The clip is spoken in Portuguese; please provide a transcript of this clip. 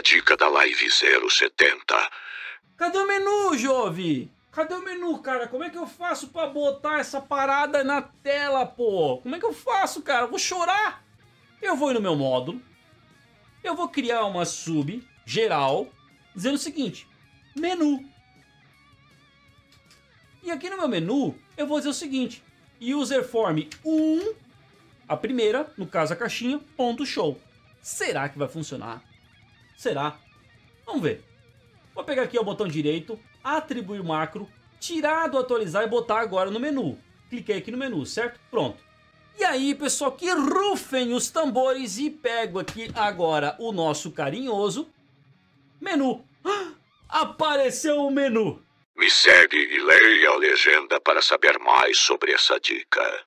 dica da Live 070. Cadê o menu, Jove? Cadê o menu, cara? Como é que eu faço pra botar essa parada na tela, pô? Como é que eu faço, cara? Eu vou chorar. Eu vou ir no meu módulo. Eu vou criar uma sub geral dizendo o seguinte: menu. E aqui no meu menu, eu vou dizer o seguinte: userform 1, a primeira, no caso a caixinha, ponto show. Será que vai funcionar? Será? Vamos ver. Vou pegar aqui o botão direito, atribuir macro, tirar do atualizar e botar agora no menu. Cliquei aqui no menu, certo? Pronto. E aí, pessoal, que rufem os tambores e pego aqui agora o nosso carinhoso menu. Apareceu o menu. Me segue e leia a legenda para saber mais sobre essa dica.